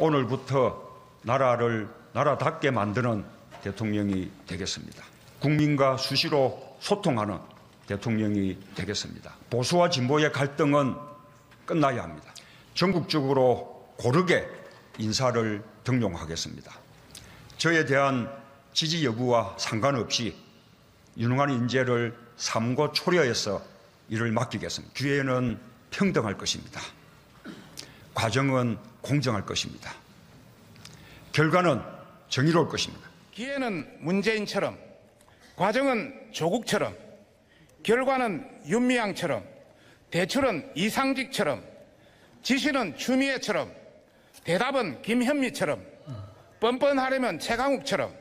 오늘부터 나라를 나라답게 만드는 대통령이 되겠습니다. 국민과 수시로 소통하는 대통령이 되겠습니다. 보수와 진보의 갈등은 끝나야 합니다. 전국적으로 고르게 인사를 등용하겠습니다. 저에 대한 지지 여부와 상관없이 유능한 인재를 삼고 초려해서 일을 맡기겠습니다. 기회는 평등할 것입니다. 과정은 공정할 것입니다. 결과는 정의로울 것입니다. 기회는 문재인처럼, 과정은 조국처럼, 결과는 윤미향처럼, 대출은 이상직처럼, 지시는 추미애처럼, 대답은 김현미처럼, 뻔뻔하려면 최강욱처럼,